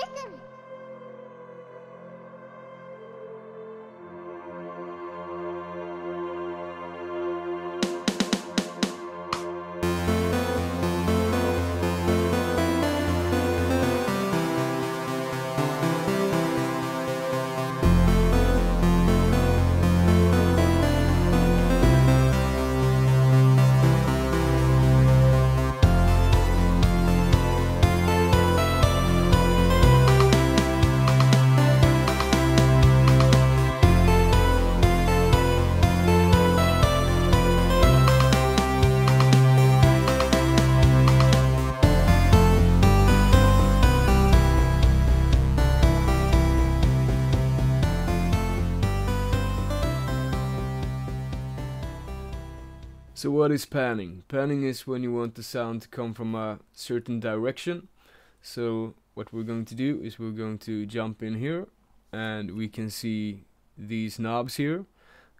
Dedim. So what is panning? Panning is when you want the sound to come from a certain direction. So what we're going to do is we're going to jump in here and we can see these knobs here.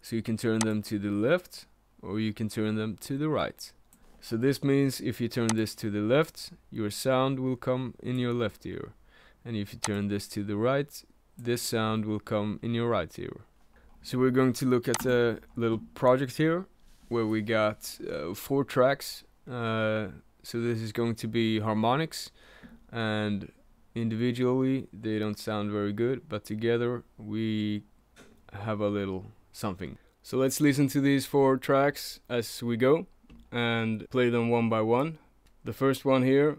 So you can turn them to the left or you can turn them to the right. So this means if you turn this to the left, your sound will come in your left ear. And if you turn this to the right, this sound will come in your right ear. So we're going to look at a little project here where we got uh, four tracks. Uh, so this is going to be harmonics, and individually they don't sound very good, but together we have a little something. So let's listen to these four tracks as we go and play them one by one. The first one here,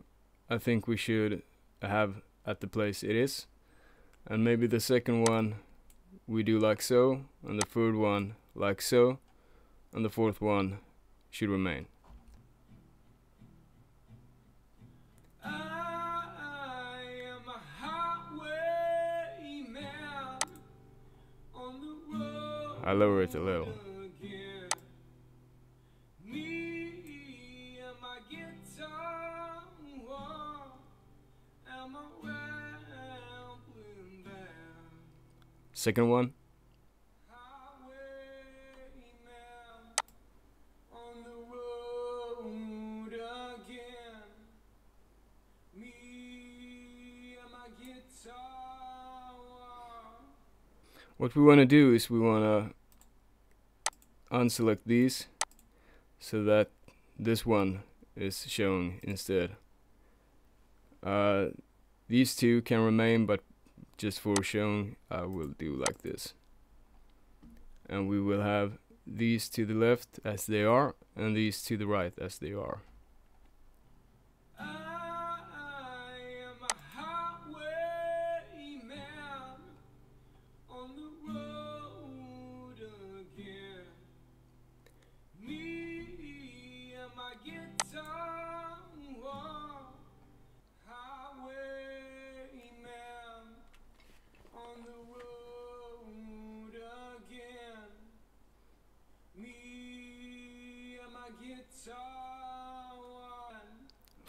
I think we should have at the place it is, and maybe the second one we do like so, and the third one like so and the fourth one should remain. I lower it a little. Second one. What we want to do is we want to unselect these so that this one is shown instead. Uh, these two can remain but just for showing I will do like this. And we will have these to the left as they are and these to the right as they are.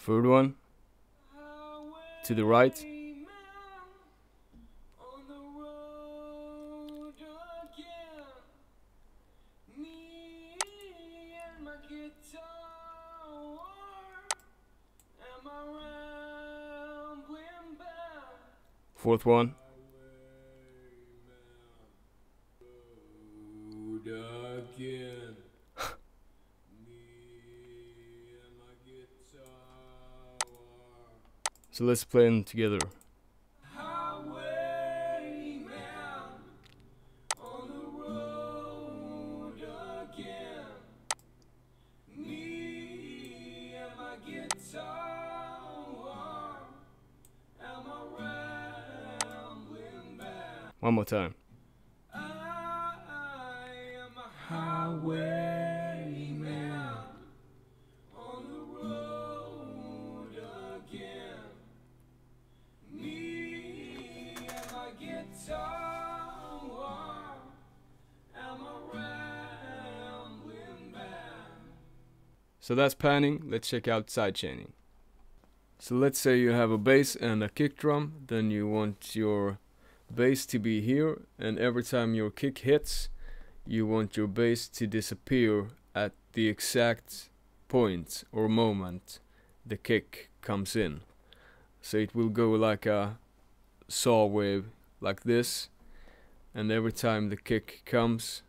Third one to the right. Fourth one. So let's play them together. One more time. So that's panning, let's check out sidechaining. So let's say you have a bass and a kick drum, then you want your bass to be here, and every time your kick hits, you want your bass to disappear at the exact point or moment the kick comes in. So it will go like a saw wave like this and every time the kick comes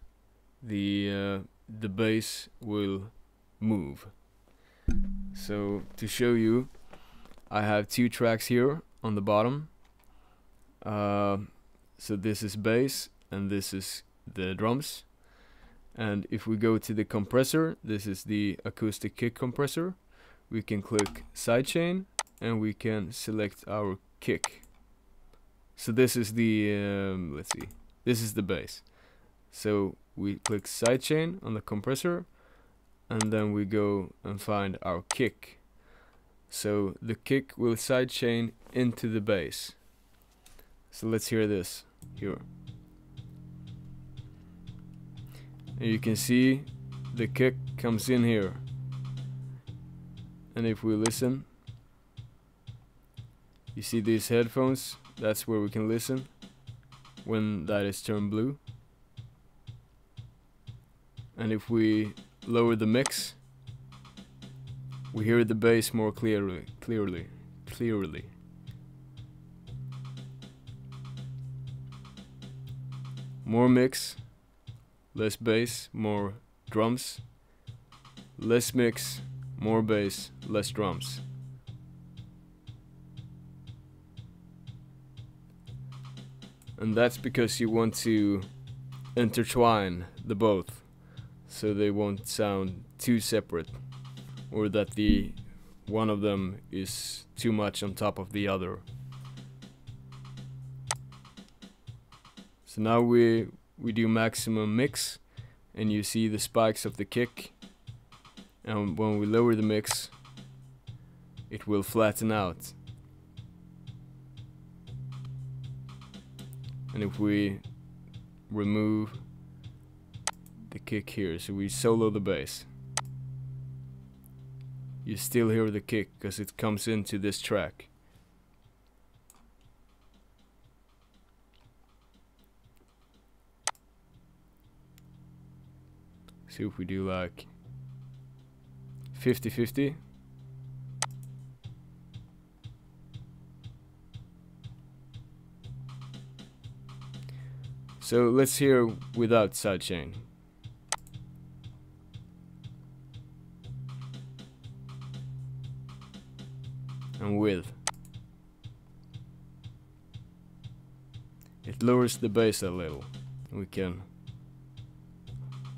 the uh, the bass will move. So to show you I have two tracks here on the bottom. Uh, so this is bass and this is the drums. And if we go to the compressor this is the acoustic kick compressor. We can click sidechain and we can select our kick. So this is the um, let's see this is the bass. So we click sidechain on the compressor and then we go and find our kick. So the kick will sidechain into the bass so let's hear this. Here. And you can see the kick comes in here. And if we listen you see these headphones? That's where we can listen when that is turned blue. And if we lower the mix. We hear the bass more clearly clearly clearly. More mix less bass more drums. Less mix more bass less drums. And that's because you want to intertwine the both so they won't sound too separate or that the one of them is too much on top of the other. So now we we do maximum mix and you see the spikes of the kick. And when we lower the mix it will flatten out. And if we remove the kick here so we solo the bass. You still hear the kick because it comes into this track. See if we do like 50-50 So let's hear without sidechain. And with. It lowers the bass a little. We can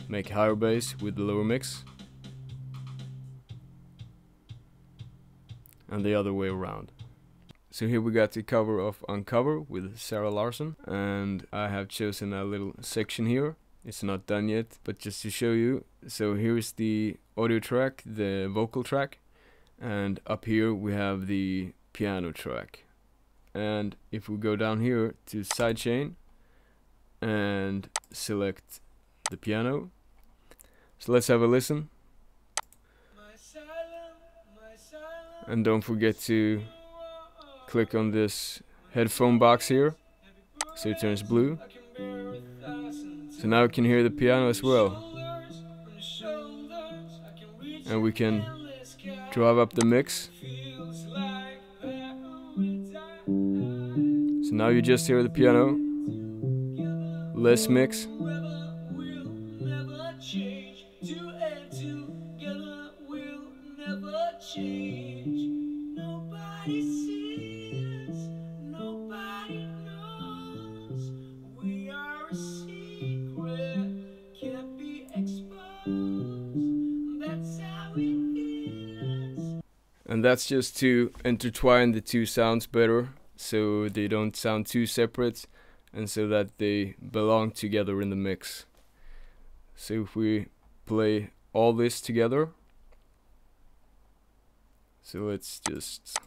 make higher bass with the lower mix. And the other way around. So here we got the cover of Uncover with Zara Larsson and I have chosen a little section here. It's not done yet, but just to show you. So here's the audio track, the vocal track, and up here we have the piano track. And if we go down here to sidechain and select the piano. So let's have a listen. And don't forget to click on this headphone box here so it turns blue so now we can hear the piano as well and we can drive up the mix. So now you just hear the piano. Less mix that's just to intertwine the two sounds better so they don't sound too separate and so that they belong together in the mix. So if we play all this together so let's just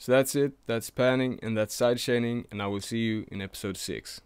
So that's it. That's panning and that's side chaining, and I will see you in episode 6.